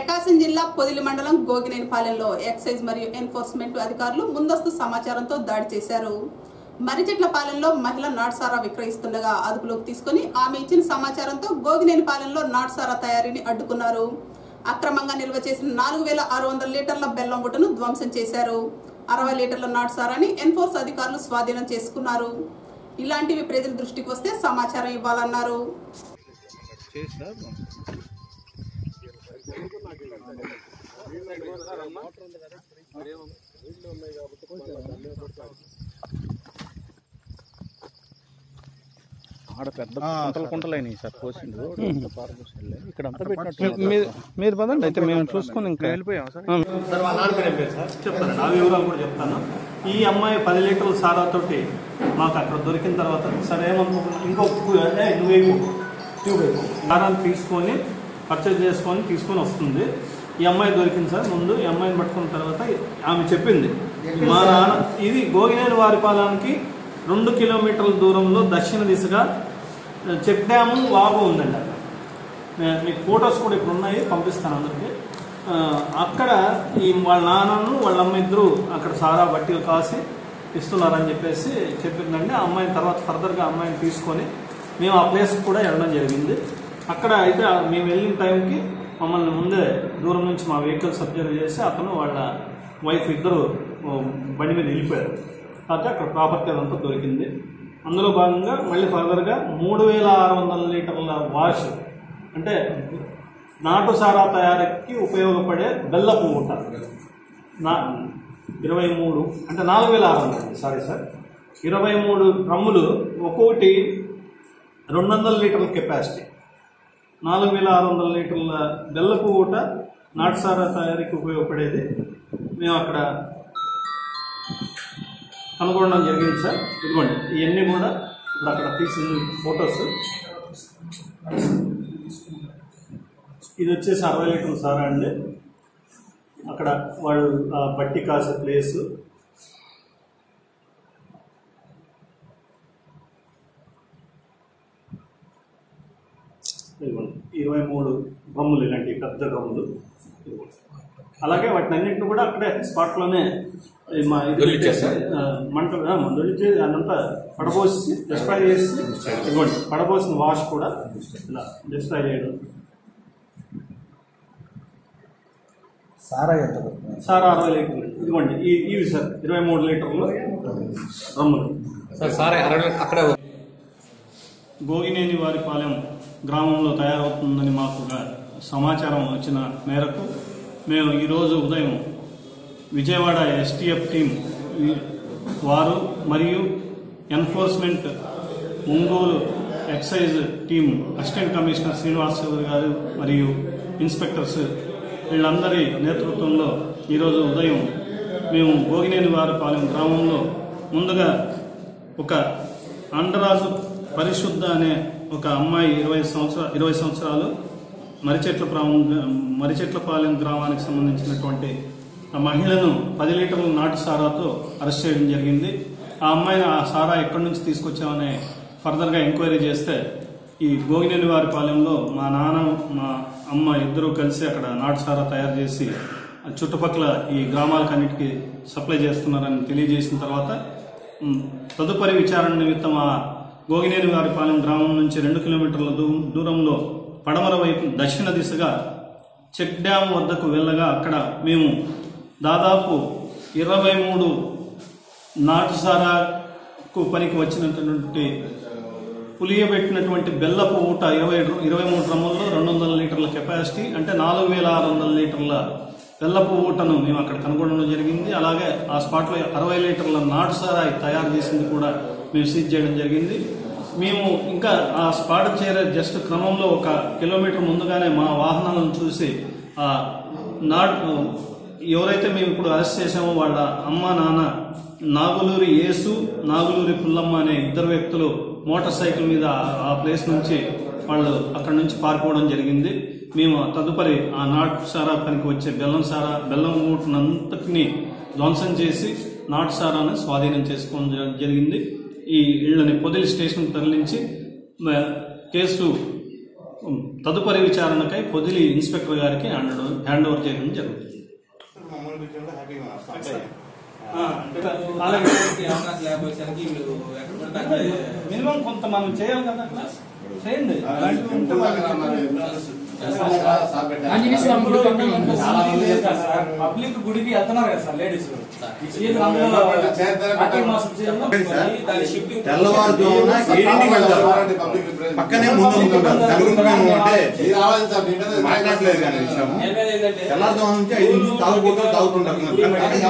ప్రకాశం జిల్లా పొదిలి మండలం గోగినేనిపాలెంలో ఎక్సైజ్ మరియు ఎన్ఫోర్స్మెంట్ అధికారులు ముందస్తు సమాచారంతో దాడి చేశారు. మరిచెట్లపాలెంలో మహిళ నాట్సారా విక్రయిస్తుండగా అదుపులోకి తీసుకుని ఆమె ఇచ్చిన సమాచారంతో గోగినేనిపాలెంలో నాట్సారా తయారీని అడ్డుకున్నారు. అక్రమంగా నిల్వ చేసిన నాలుగు వేల ఆరు వందల లీటర్ల బెల్లం గుట్టను ధ్వంసం చేశారు. అరవై లీటర్ల నాట్సారాని ఎన్ఫోర్స్ అధికారులు స్వాధీనం చేసుకున్నారు. ఇలాంటివి ప్రజల దృష్టికి వస్తే సమాచారం ఇవ్వాలన్నారు. ఆడ పెద్ద కుంటలు కుంటలైనవి సార్ పోసిండు ఇక్కడ అంతా పెట్టినట్టు మీరు మీరు పదండి అయితే మేము చూసుకొని ఇంకా. వెళ్ళిపోయాం సార్. సార్ వాళ్ళ పేరు పేరు సార్? చెప్తాను ఆ వివరాలు కూడా చెప్తాను. ఈ అమ్మాయి పది లీటర్ల సారాతోటి మాకు అక్కడ దొరికిన తర్వాత సరే ఏమనుకుంటున్నా ఇంకొక కు- అంటే నువ్వేపు ట్యూబ్ వైపు సారాన్ని తీసుకొని పర్చేజ్ చేసుకొని తీసుకొని వస్తుంది. ఈ అమ్మాయి దొరికింది సార్. ముందు ఈ అమ్మాయిని పట్టుకున్న తర్వాత ఆమె చెప్పింది. మా నాన్న ఇది గోగినేని వారిపాలానికి రెండు కిలోమీటర్ల దూరంలో దక్షిణ దిశగా చెక్ డ్యాము వాగు ఉందండి అక్కడ మీకు ఫొటోస్ కూడా ఇప్పుడు ఉన్నాయి పంపిస్తాను అందరికి. అక్కడ ఈ వాళ్ళ నాన్నను వాళ్ళ అమ్మ ఇద్దరు అక్కడ సారా బట్టీలు కాసి ఇస్తున్నారని చెప్పేసి చెప్పిందండి. ఆ అమ్మాయిని తర్వాత ఫర్దర్గా అమ్మాయిని తీసుకొని మేము ఆ ప్లేస్కి కూడా వెళ్ళడం జరిగింది. అక్కడ అయితే మేము వెళ్ళిన టైంకి మమ్మల్ని ముందే దూరం నుంచి మా వెహికల్స్ అబ్జర్వ్ చేసి అతను వాళ్ళ వైఫ్ ఇద్దరు బండి మీద వెళ్ళిపోయారు. కాకపోతే అక్కడ ప్రాపర్టీ అదంతా దొరికింది. అందులో భాగంగా మళ్ళీ ఫర్దర్గా మూడు వేల ఆరు వందల లీటర్ల వాష్ అంటే నాటు సారా తయారీకి ఉపయోగపడే బెల్లపు ఊట నా ఇరవై మూడు అంటే నాలుగు వేల ఆరు వందలు. సారీ సార్ ఇరవై మూడు డ్రమ్ములు ఒక్కొక్కటి రెండు వందల లీటర్ల కెపాసిటీ. నాలుగు వేల ఆరు వందల లీటర్ల బెల్లపు ఊట నాటు సారా తయారీకి ఉపయోగపడేది. మేము అక్కడ కనుగొనడం జరిగింది సార్. ఇదిగోండి ఇవన్నీ కూడా ఇప్పుడు అక్కడ తీసిన ఫొటోస్. ఇది వచ్చేసి అరవై లీటర్ల సారా అండి. అక్కడ వాళ్ళు ఆ బట్టి కాసే ప్లేసు. ఇదిగోండి ఇరవై మూడు డ్రమ్ములు ఇలాంటి పెద్ద ఇదిగోండి. అలాగే వాటిని అన్నింటిని కూడా అక్కడే స్పాట్లోనే మా మంట ఆ, దొలిచి అదంతా పడబోసి డిస్ట్రాయ్ చేసి ఇదిగోండి పడబోసిన వాష్ కూడా ఇలా డిస్ట్రాయ్ చేయడం. సారా ఎంత సార్ అరవై లీటర్లు. ఇదిగోండి ఈ ఇవి సార్ ఇరవై మూడు లీటర్లు డ్రమ్ములు. సార్ సార్ అరవై అక్కడ గోగినేని వారిపాలెం గ్రామంలో తయారవుతుందని మాకు సమాచారం వచ్చిన మేరకు మేము ఈరోజు ఉదయం విజయవాడ ఎస్టీఎఫ్ టీం వారు మరియు enforcement Ongole excise team assistant commissioner Srinivas గారు మరియు ఇన్స్పెక్టర్స్ వీళ్ళందరి నేతృత్వంలో ఈరోజు ఉదయం మేము గోగినేని వారిపాలెం గ్రామంలో ముందుగా ఒక అండరాజు పరిశుద్ధ అనే ఒక అమ్మాయి ఇరవై సంవత్సరాలు ఇరవై సంవత్సరాలు మరిచెట్ల ప్రాం మరిచెట్లపాలెం గ్రామానికి సంబంధించినటువంటి ఆ మహిళను పది లీటర్ల నాటు సారాతో అరెస్ట్ చేయడం జరిగింది. ఆ అమ్మాయిని ఆ సారా ఎక్కడి నుంచి తీసుకొచ్చామనే ఫర్దర్గా ఎంక్వైరీ చేస్తే ఈ గోగినేని వారిపాలెంలో మా నాన్న మా అమ్మ ఇద్దరూ కలిసి అక్కడ నాటు సారా తయారు చేసి చుట్టుపక్కల ఈ గ్రామాలకన్నిటికీ సప్లై చేస్తున్నారని తెలియజేసిన తర్వాత తదుపరి విచారణ నిమిత్తం ఆ గోగినేని వారిపాలెం గ్రామం నుంచి రెండు కిలోమీటర్ల దూరంలో పడమర వైపు దక్షిణ దిశగా చెక్ డ్యామ్ వద్దకు వెళ్ళగా అక్కడ మేము దాదాపు ఇరవై మూడు నాటుసారాకు పనికి వచ్చినటువంటి పులియబెట్టినటువంటి బెల్లపు ఊట ఇరవై ఇరవై మూడు డ్రమ్ముల్లో రెండు వందల లీటర్ల కెపాసిటీ అంటే నాలుగు వేల ఆరు వందల లీటర్ల బెల్లపు ఊటను మేము అక్కడ కనుగొనడం జరిగింది. అలాగే ఆ స్పాట్లో అరవై లీటర్ల నాటుసారాయి తయారు చేసింది కూడా మేము సీజ్ చేయడం జరిగింది. మేము ఇంకా ఆ స్పాట్ చేరే జస్ట్ క్రమంలో ఒక కిలోమీటర్ ముందుగానే మా వాహనాలను చూసి ఆ నాటు ఎవరైతే మేము ఇప్పుడు అరెస్ట్ చేసామో వాళ్ళ అమ్మ నాన్న నాగులూరి యేసు నాగులూరి పుల్లమ్మ అనే ఇద్దరు వ్యక్తులు మోటార్ సైకిల్ మీద ఆ- ప్లేస్ నుంచి వాళ్ళు అక్కడ నుంచి పారిపోవడం జరిగింది. మేము తదుపరి ఆ నాటు సారా పనికి వచ్చే బెల్లం సారా బెల్లం ఊటనంతటిని ధ్వంసం చేసి నాటు సారాను స్వాధీనం చేసుకోవడం జ- జరిగింది. ఈ ఇళ్ళని పొదిలి స్టేషన్ తరలించి కేసు తదుపరి విచారణకై పొదిలి ఇన్స్పెక్టర్ గారికి హ్యాండ్ హ్యాండ్ ఓవర్ చేయడం జరుగుతుంది. మినిమం కొంత మనం చేయాలి కదా. చేయండి. ఉంటే. పబ్లిక్ గుడికి వెళ్తున్నారు కదా సార్ లేడీస్ తెల్లవారుజామున ఏడింటికి వెళ్తారు పక్కనే ముందు మాట్లాడలేదు కానీ విషయం తెల్లవారుజామున నుంచి ఐదు నుంచి తాగుబోతారు తాగుతుంటారు.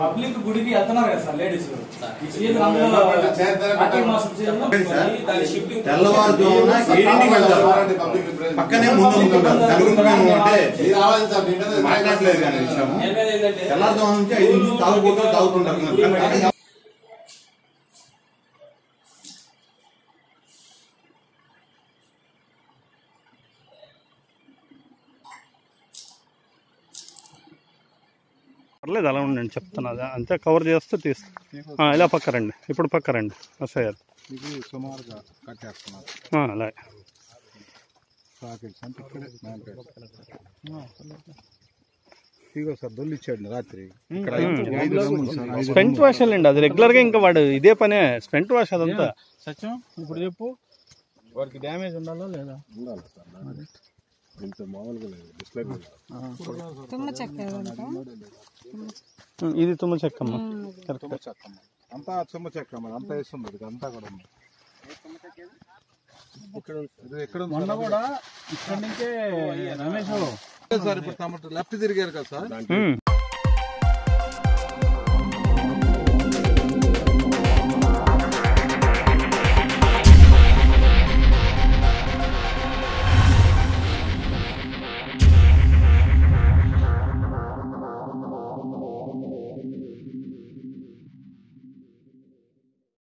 పబ్లిక్ గుడికి వెళ్తున్నారు కదా సార్ లేడీస్. తెల్లవారుజామున ఏడింటికి వెళ్తారు. పక్కనే ముందు మాట్లాడలేదు కానీ తెల్లవారుజామున నుంచి ఐదు తాగుతుంటారు. పర్లేదు అలా ఉండండి చెప్తున్నా. అదే అంతే కవర్ చేస్తే తీస్తా ఆ, ఇలా పక్క రండి. ఇప్పుడు పక్క రండి. వస్తాయి ఇది సుమారుగా కట్టేస్తున్నారు అలాగే సాకెట్స్ అంటే ఇక్కడే నాలుగు ఇదిగో సార్ రాత్రి. స్పెంట్ వాష్ అండి అది రెగ్యులర్గా ఇంకా వాడు ఇదే పనే. స్పెంట్ వాష్ అదంతా. సత్యం ఇప్పుడు చెప్పు. వాడికి డ్యామేజ్ ఉండాలా లేదా? ఉండాలి సార్. ఇంత మామూలుగా లేదు డిస్ప్లే ఇది తుమ్మ చెక్కమ్మ అంతా తుమ్మ చెక్క మరి అంతా వేస్తుంది ఇది అంతా కూడా ఉంది ఇక్కడ మొన్న? కూడా ఇక్కడి నుంచే రమేష్ సార్ ఇప్పుడు తమ లెఫ్ట్ తిరిగారు కదా సార్.